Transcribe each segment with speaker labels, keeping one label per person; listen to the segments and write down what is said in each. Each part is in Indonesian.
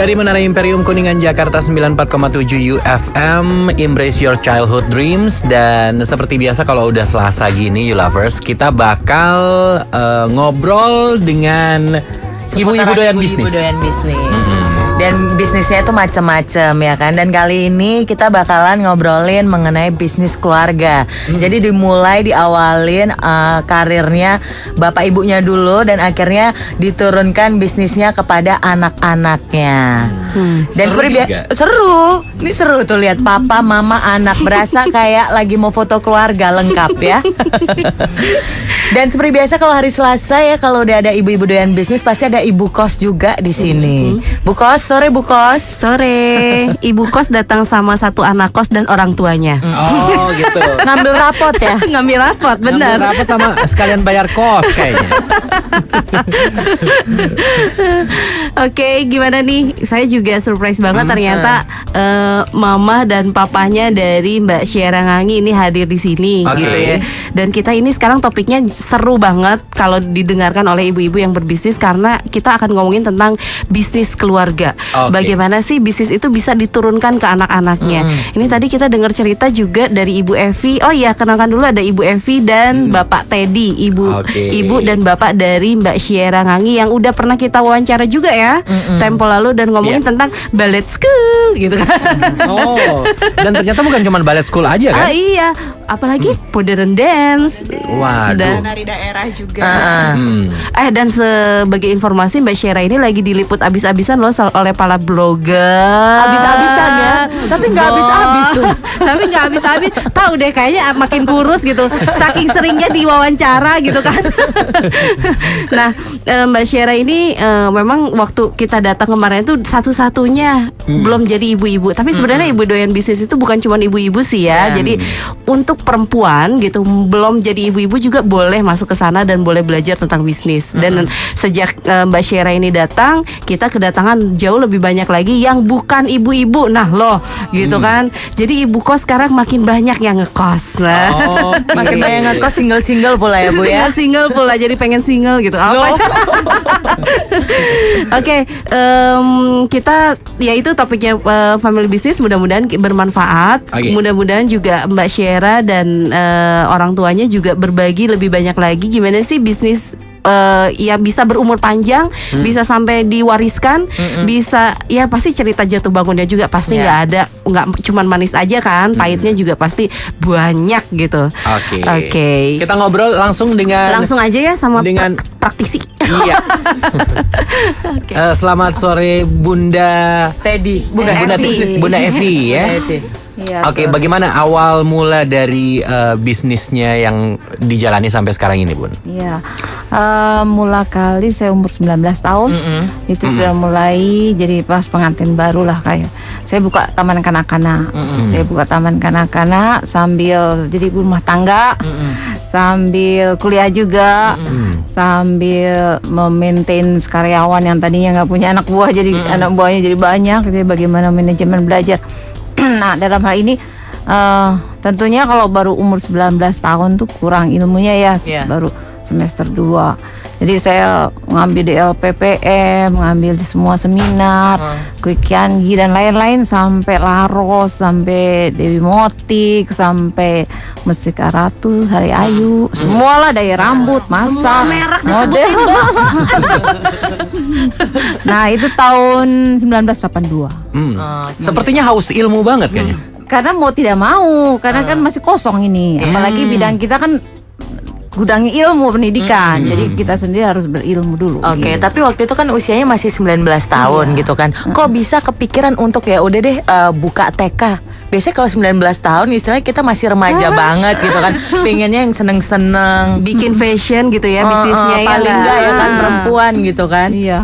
Speaker 1: Dari Menara Imperium Kuningan Jakarta 94,7 UFM Embrace your childhood dreams. Dan seperti biasa kalau udah selasa gini you lovers Kita bakal uh, ngobrol dengan ibu-ibu doyan bisnis.
Speaker 2: Ibu doyan bisnis. Dan bisnisnya itu macam-macam ya kan. Dan kali ini kita bakalan ngobrolin mengenai bisnis keluarga. Jadi dimulai diawalin uh, karirnya bapak ibunya dulu dan akhirnya diturunkan bisnisnya kepada anak-anaknya. Dan
Speaker 1: Seru
Speaker 2: seperti
Speaker 1: juga.
Speaker 2: seru. Ini seru tuh lihat papa, mama, anak berasa kayak lagi mau foto keluarga lengkap ya. Dan seperti biasa kalau hari Selasa ya kalau udah ada ibu-ibu doyan bisnis pasti ada ibu kos juga di sini. Bu kos, sore Bu kos.
Speaker 3: Sore, ibu kos datang sama satu anak kos dan orang tuanya.
Speaker 1: Oh gitu
Speaker 2: Ngambil rapot ya.
Speaker 3: Ngambil rapot, benar.
Speaker 1: Ngambil rapat sama sekalian bayar kos kayaknya
Speaker 3: Oke, gimana nih? Saya juga surprise banget
Speaker 1: Hmm.
Speaker 3: ternyata eh, mama dan papanya dari Mbak Syera Ngangi ini hadir di sini
Speaker 1: Oke.
Speaker 3: gitu ya. Dan kita ini sekarang topiknya seru banget kalau didengarkan oleh ibu-ibu yang berbisnis karena kita akan ngomongin tentang bisnis keluarga.
Speaker 1: Oke.
Speaker 3: Bagaimana sih bisnis itu bisa diturunkan ke anak-anaknya. Ini tadi kita dengar cerita juga dari Ibu Evi. Oh iya, kenalkan dulu ada Ibu Evi dan Bapak Teddy, Ibu
Speaker 1: Oke.
Speaker 3: Ibu dan Bapak dari Mbak Syera Ngangi yang udah pernah kita wawancara juga ya tempo lalu dan ngomongin
Speaker 1: Iya.
Speaker 3: tentang ballet school gitu kan.
Speaker 1: Oh Dan ternyata bukan cuma ballet school aja
Speaker 3: ah
Speaker 1: kan
Speaker 3: iya, apalagi modern dance.
Speaker 1: Waduh.
Speaker 3: Sudah.
Speaker 4: Dari daerah juga.
Speaker 1: Hmm.
Speaker 3: Eh dan sebagai informasi Mbak Syera ini lagi diliput abis-abisan loh oleh para blogger.
Speaker 2: Habis-habisan ya. Tapi nggak
Speaker 3: Oh.
Speaker 2: habis-habis tuh.
Speaker 3: Tapi nggak habis-habis. Tahu deh kayaknya makin kurus gitu. Saking seringnya diwawancara gitu kan. nah eh, Mbak Syera ini eh, memang waktu kita datang kemarin itu satu-satunya belum jadi ibu-ibu. Tapi sebenarnya ibu doyan bisnis itu bukan cuma ibu-ibu sih ya.
Speaker 2: Ya.
Speaker 3: Jadi untuk perempuan gitu belum jadi ibu-ibu juga boleh masuk ke sana dan boleh belajar tentang bisnis. Dan sejak eh, Mbak Syera ini datang, kita kedatangan jauh lebih banyak lagi yang bukan ibu-ibu. Nah, loh, gitu kan. Jadi ibu kos sekarang makin banyak yang ngekos. Nah.
Speaker 1: Oke.
Speaker 2: Makin banyak ngekos single-single pula ya Bu ya.
Speaker 3: Single single pula jadi pengen single gitu. Apa. Oke, em, kita ya itu topiknya eh, family business mudah-mudahan bermanfaat.
Speaker 1: Oke.
Speaker 3: Mudah-mudahan juga Mbak Syera dan eh, orang tuanya juga berbagi lebih banyak lagi gimana sih bisnis eh, ya bisa berumur panjang, bisa sampai diwariskan, bisa ya pasti cerita jatuh bangunnya juga pasti
Speaker 2: Ya.
Speaker 3: nggak ada nggak cuman manis aja kan, pahitnya juga pasti banyak gitu.
Speaker 1: Oke.
Speaker 3: Oke.
Speaker 1: Kita ngobrol langsung dengan
Speaker 3: Langsung aja ya sama
Speaker 1: dengan-
Speaker 3: prak- praktisi.
Speaker 1: Iya. Eh, selamat sore Bunda
Speaker 2: Teddy.
Speaker 1: Bukan Bunda
Speaker 3: Evi.
Speaker 1: Bunda Evi ya.
Speaker 2: Teddy.
Speaker 4: Iya,
Speaker 1: Oke,
Speaker 4: betul.
Speaker 1: bagaimana awal mula dari eh, bisnisnya yang dijalani sampai sekarang ini, Bun?
Speaker 4: Iya. Eh, mula kali saya umur 19 tahun.
Speaker 2: Mm-mm.
Speaker 4: Itu sudah mulai jadi pas pengantin baru lah kayak. Saya buka taman kanak-kanak. Saya buka taman kanak-kanak sambil jadi ibu rumah tangga. Sambil kuliah juga.
Speaker 1: Hmm.
Speaker 4: Sambil memaintain karyawan yang tadinya nggak punya anak buah jadi anak buahnya jadi banyak. Jadi bagaimana manajemen belajar. Nah, dalam hal ini eh, tentunya kalau baru umur 19 tahun tuh kurang ilmunya ya
Speaker 2: Iya.
Speaker 4: baru semester 2. Jadi saya ngambil di LPPM, ngambil di semua seminar, Quick Yangi dan lain-lain sampai Laros, sampai Dewi Motik, sampai Mustika Ratu, Hari Ayu, semualah daya rambut, masa, model. nah, itu tahun 1982.
Speaker 1: Hmm.
Speaker 2: Oh,
Speaker 1: Sepertinya haus ilmu banget kayaknya.
Speaker 4: Karena mau tidak mau, karena kan masih kosong ini. Apalagi
Speaker 2: Hmm.
Speaker 4: bidang kita kan gudangnya ilmu pendidikan. Jadi kita sendiri harus berilmu dulu.
Speaker 2: Oke,
Speaker 4: gitu.
Speaker 2: tapi waktu itu kan usianya masih 19 tahun
Speaker 4: Iya.
Speaker 2: gitu kan. Kok bisa kepikiran untuk ya udah deh eh, buka TK? Biasanya kalau 19 tahun istilahnya kita masih remaja banget gitu kan. Pengennya yang seneng-seneng.
Speaker 3: Bikin fashion gitu ya bisnisnya
Speaker 2: eh,
Speaker 3: ya
Speaker 2: paling enggak ya kan
Speaker 4: Ah.
Speaker 2: perempuan gitu kan.
Speaker 4: Iya.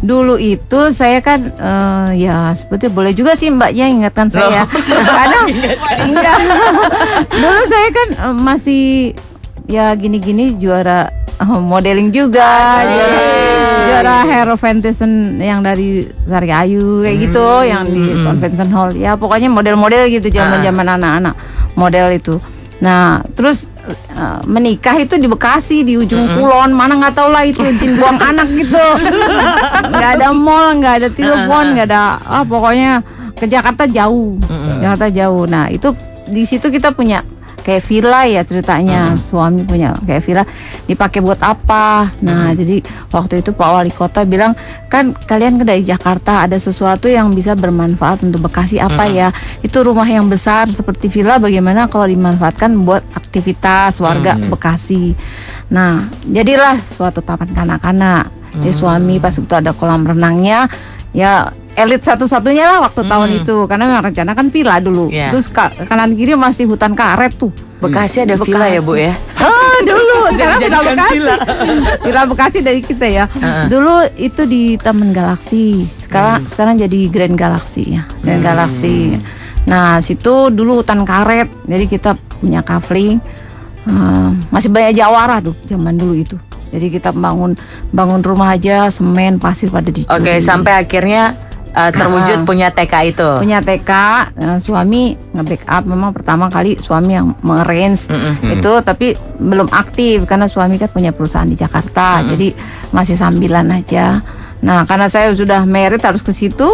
Speaker 4: Dulu itu saya kan eh, ya sebetulnya boleh juga sih mbaknya ingatkan saya. Karena enggak. Dulu saya kan eh, masih ya gini-gini juara eh, modeling juga, juara juara Hero Fantasy yang dari Sari Ayu kayak gitu, yang di Convention Hall. Ya pokoknya model-model gitu zaman-zaman anak-anak model itu. Nah, terus eh, menikah itu di Bekasi di ujung kulon. Mana nggak tahu lah itu izin buang anak gitu. Nggak ada mall nggak ada telepon nggak ada ah pokoknya ke Jakarta jauh. Jakarta jauh. Nah itu di situ kita punya kayak villa ya ceritanya. Suami punya kayak villa. Dipakai buat apa? Nah jadi waktu itu Pak Wali Kota bilang kan kalian kan dari Jakarta ada sesuatu yang bisa bermanfaat untuk Bekasi apa ya? Itu rumah yang besar seperti villa bagaimana kalau dimanfaatkan buat aktivitas warga Bekasi? Nah jadilah suatu taman kanak-kanak. Jadi suami pas itu ada kolam renangnya ya elit satu-satunya lah waktu tahun itu. Karena memang rencana kan villa dulu.
Speaker 2: Iya.
Speaker 4: terus ka- kanan kiri masih hutan karet tuh.
Speaker 2: Bekasi ada villa ya bu ya?
Speaker 4: Oh dulu. Sekarang villa Bekasi.
Speaker 2: villa.
Speaker 4: Villa Bekasi dari kita ya. Dulu itu di Taman Galaksi. Sekarang sekarang jadi Grand Galaxy ya. Grand Galaxy. Nah situ dulu hutan karet. Jadi kita punya kafling Eh, Masih banyak jawara tuh zaman dulu itu. Jadi kita bangun bangun rumah aja semen pasir pada dicuri.
Speaker 2: Oke sampai akhirnya uh, terwujud
Speaker 4: Ah.
Speaker 2: punya TK itu.
Speaker 4: punya TK eh, suami nge-backup. Memang pertama kali suami yang mengarrange itu tapi belum aktif karena suami kan punya perusahaan di Jakarta. Jadi masih sambilan aja. Nah karena saya sudah merit harus ke situ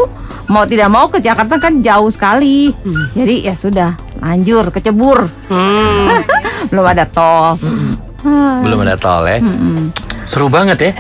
Speaker 4: mau tidak mau ke Jakarta kan jauh sekali. Jadi ya sudah lanjur ke Cebur
Speaker 3: Hmm.
Speaker 4: belum ada tol. Ah,
Speaker 1: Belum ada tol ya.
Speaker 4: mm-mm.
Speaker 1: Seru banget ya.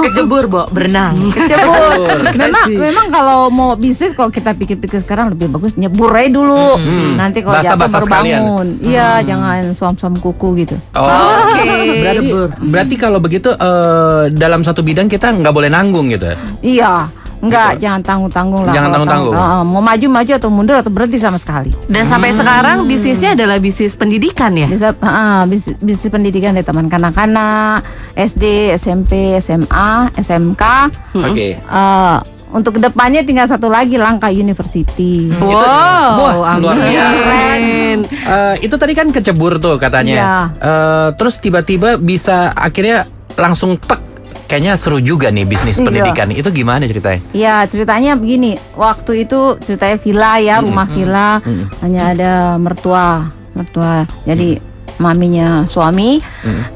Speaker 2: Kejebur bo. Berenang.
Speaker 4: ke Cebur memang memang kalau mau bisnis kalau kita pikir-pikir sekarang lebih bagus nyebur aja dulu. Nanti kalau jatuh baru
Speaker 1: sekalian.
Speaker 4: bangun iya jangan suam-suam kuku gitu.
Speaker 1: Oh,
Speaker 2: Oke.
Speaker 1: berarti berarti kalau begitu eh, dalam satu bidang kita nggak boleh nanggung gitu.
Speaker 4: Iya, enggak, jangan tanggung-tanggung lah.
Speaker 1: Jangan tanggung-tanggung.
Speaker 4: tanggung- Ah, mau maju-maju atau mundur atau berhenti sama sekali.
Speaker 3: Dan sampai sekarang bisnisnya adalah bisnis pendidikan ya.
Speaker 4: Bisa ah, bis- bisnis pendidikan dari teman kanak-kanak, SD, SMP, SMA, SMK.
Speaker 1: Oke.
Speaker 4: Eh, untuk ke depannya tinggal satu lagi langkah university.
Speaker 1: Itu-
Speaker 3: Wow,
Speaker 1: Wah, luar biasa. Eh, itu tadi kan kecebur tuh katanya.
Speaker 4: Iya.
Speaker 1: Eh, terus tiba-tiba bisa akhirnya langsung tek. Kayaknya seru juga nih bisnis
Speaker 4: Iya.
Speaker 1: pendidikan. Itu gimana ceritanya?
Speaker 4: Ya ceritanya begini, waktu itu ceritanya villa ya, rumah villa, hanya ada mertua, mertua. Jadi maminya suami.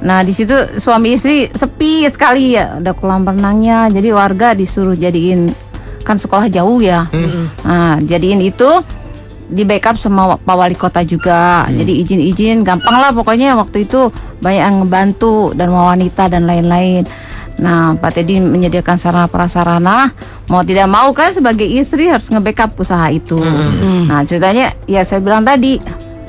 Speaker 4: Nah di situ suami istri sepi sekali ya, ada kolam renangnya. Jadi warga disuruh jadiin kan sekolah jauh ya. Nah jadiin itu di backup sama Pak Wali Kota juga. Jadi izin-izin gampang lah pokoknya waktu itu banyak yang ngebantu dan wanita dan lain-lain. Nah, Pak Teddy menyediakan sarana prasarana. Mau tidak mau kan sebagai istri harus nge-backup usaha itu. Nah, ceritanya ya saya bilang tadi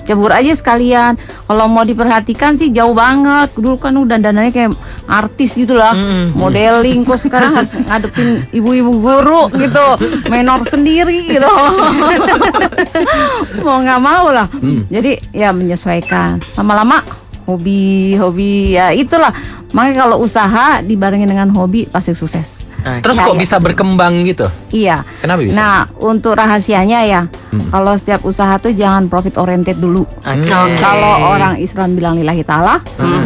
Speaker 4: cebur aja sekalian. Kalau mau diperhatikan sih jauh banget. Dulu kan udah dandannya kayak artis gitu lah, modeling. Kok sekarang harus ngadepin ibu-ibu guru gitu, menor sendiri gitu. mau nggak mau lah. Jadi ya menyesuaikan. Lama-lama hobi hobi ya itulah. Makanya kalau usaha dibarengin dengan hobi pasti sukses.
Speaker 1: Terus kok bisa berkembang gitu?
Speaker 4: Iya.
Speaker 1: Kenapa bisa?
Speaker 4: Nah, untuk rahasianya ya, kalau setiap usaha tuh jangan profit oriented dulu.
Speaker 2: Oke.
Speaker 4: Kalau orang Islam bilang lillahi ta'ala,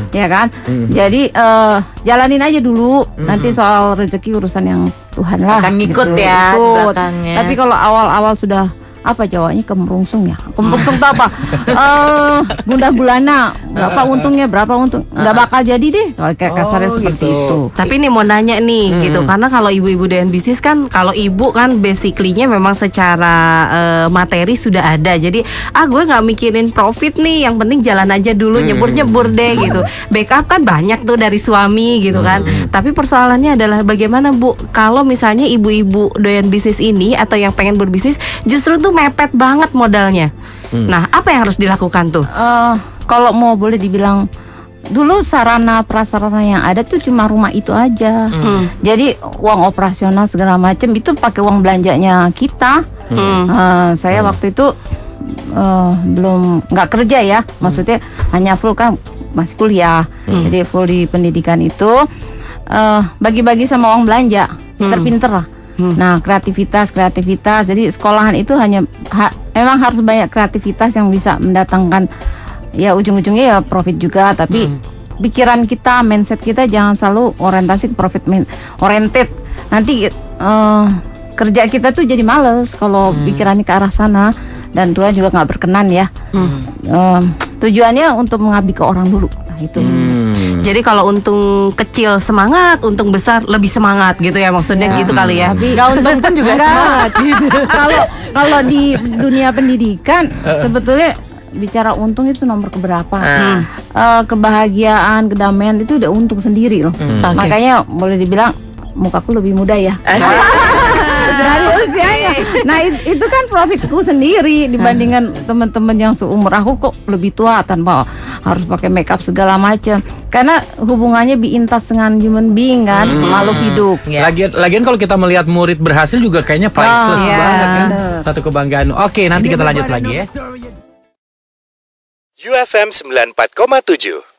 Speaker 4: ya kan? Jadi eh, jalanin aja dulu. Nanti soal rezeki urusan yang Tuhan lah.
Speaker 2: Akan ngikut ya
Speaker 4: Ikut. Tapi kalau awal-awal sudah apa Jawanya kemerungsung ya? Kemerungsung tuh apa? Eh, gundah gulana. Berapa untungnya? Berapa untung? Nggak bakal jadi deh. Kalau kayak kasarnya
Speaker 1: Oh,
Speaker 4: seperti
Speaker 1: gitu.
Speaker 4: itu.
Speaker 3: Tapi ini mau nanya nih gitu karena kalau ibu-ibu dengan bisnis kan kalau ibu kan basically-nya memang secara eh, materi sudah ada. Jadi ah gue nggak mikirin profit nih, yang penting jalan aja dulu nyebur-nyebur deh gitu. Backup kan banyak tuh dari suami gitu kan. Tapi persoalannya adalah bagaimana Bu kalau misalnya ibu-ibu doyan bisnis ini atau yang pengen berbisnis justru tuh mepet banget modalnya. Nah, apa yang harus dilakukan tuh?
Speaker 4: Eh, kalau mau boleh dibilang dulu sarana prasarana yang ada tuh cuma rumah itu aja. Jadi uang operasional segala macam itu pakai uang belanjanya kita.
Speaker 3: Hmm.
Speaker 4: Eh, saya waktu itu eh, belum nggak kerja ya, maksudnya hanya full kan masih kuliah. Jadi full di pendidikan itu eh, bagi-bagi sama uang belanja, pinter-pinter lah. Nah kreativitas kreativitas, jadi sekolahan itu hanya ha- emang harus banyak kreativitas yang bisa mendatangkan ya ujung-ujungnya ya profit juga, tapi pikiran kita, mindset kita jangan selalu orientasi ke profit min- oriented. Nanti eh, kerja kita tuh jadi males kalau pikirannya ke arah sana dan Tuhan juga nggak berkenan ya. Em, tujuannya untuk mengabdi ke orang dulu. Nah itu.
Speaker 1: Hmm.
Speaker 3: Jadi kalau untung kecil semangat, untung besar lebih semangat gitu ya maksudnya
Speaker 4: Ya.
Speaker 3: gitu kali ya.
Speaker 4: Tapi
Speaker 2: Gak untung pun juga
Speaker 4: Enggak.
Speaker 2: semangat gitu.
Speaker 4: kalau kalau di dunia pendidikan sebetulnya bicara untung itu nomor keberapa? Eh, kebahagiaan, kedamaian itu udah untung sendiri loh.
Speaker 3: Oke.
Speaker 4: Makanya boleh dibilang mukaku lebih muda ya. Dari usianya. Nah it- itu kan profitku sendiri dibandingkan teman-teman yang seumur aku kok lebih tua tanpa harus pakai makeup segala macam. Karena hubungannya biintas dengan human being kan, makhluk hidup.
Speaker 2: Ya.
Speaker 1: Lagian, lagian kalau kita melihat murid berhasil juga kayaknya priceless
Speaker 2: Oh, iya.
Speaker 1: banget kan. Satu kebanggaan. Oke, nanti kita lanjut lagi ya.
Speaker 5: UFM 94,7